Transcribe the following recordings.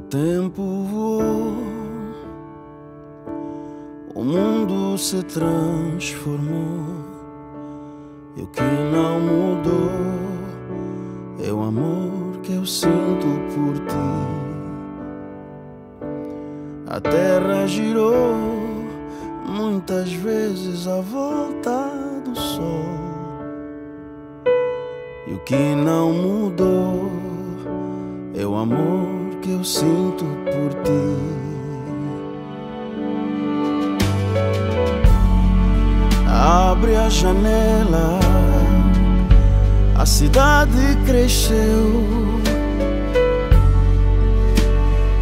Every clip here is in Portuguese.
tempo voou, o mundo se transformou. E o que não mudou é o amor que eu sinto por ti. A terra girou muitas vezes à volta do sol. E o que não mudou é o amor que eu sinto por ti. Abre a janela, a cidade cresceu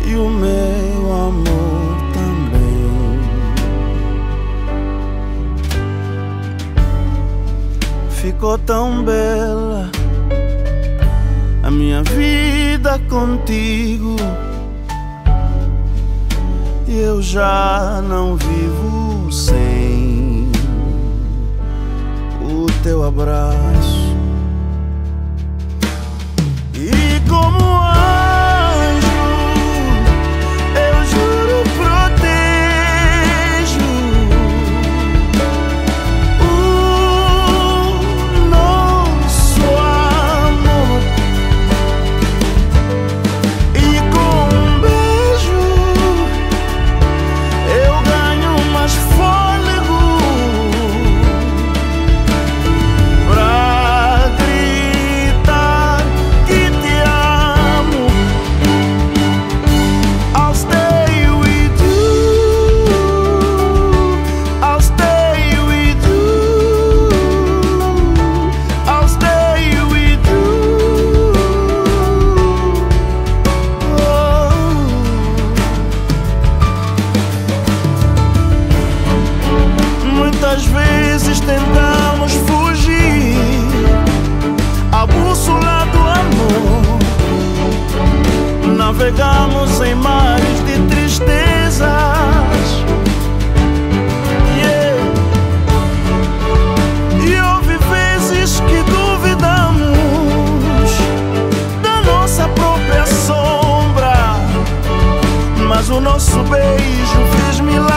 e o meu amor também. Ficou tão bela a minha vida contigo. E eu já não vivo sem o teu abraço. nosso beijo fez milagres.